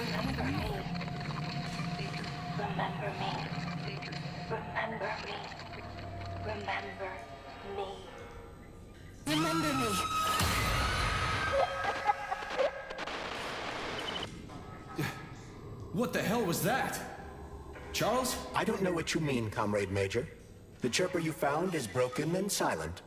Remember me. Remember me. Remember me. Remember me. Remember me. What the hell was that? Charles? I don't know what you mean, Comrade Major. The chirper you found is broken and silent.